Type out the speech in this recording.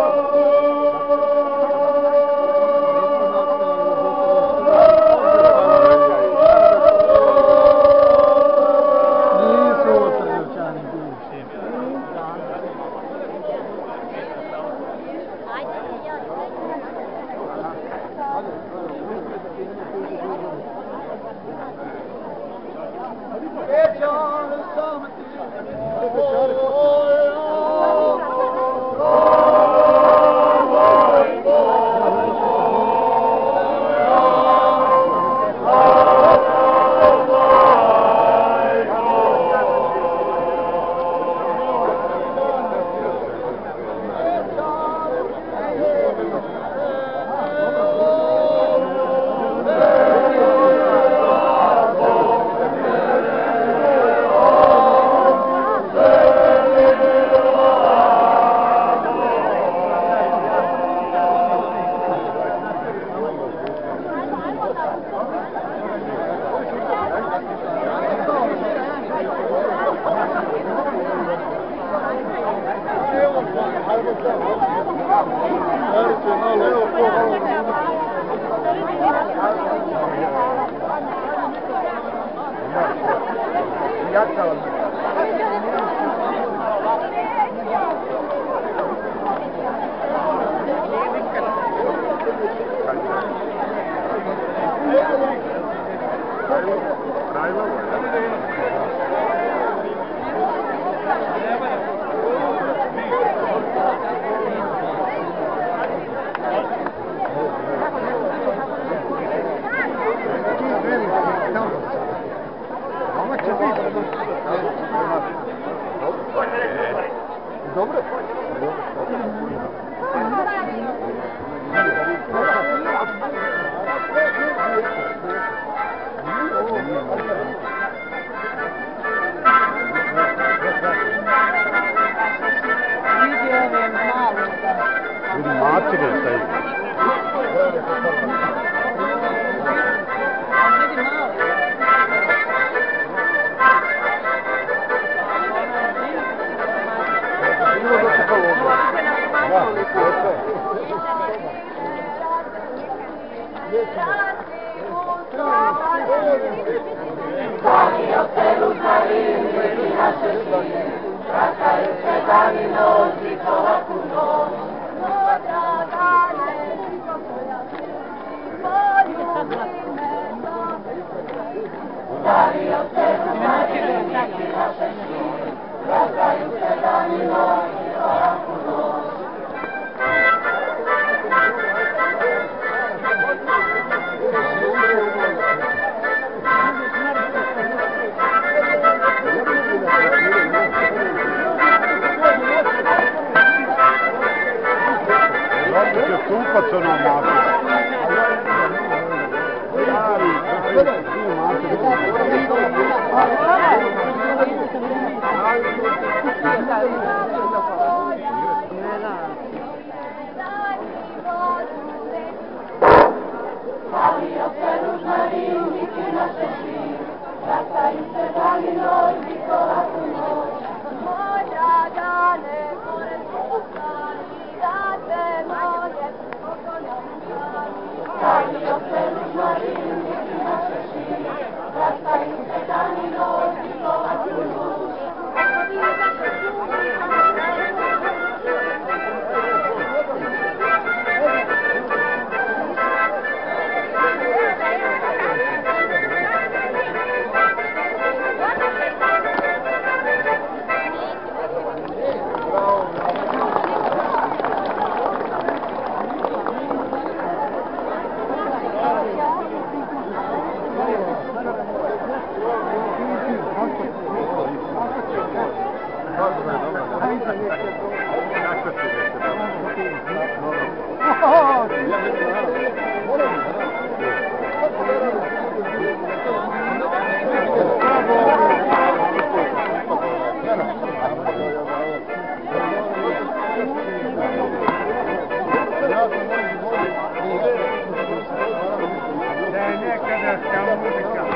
oh, oh. Goodbye. Ne kadar çamurluk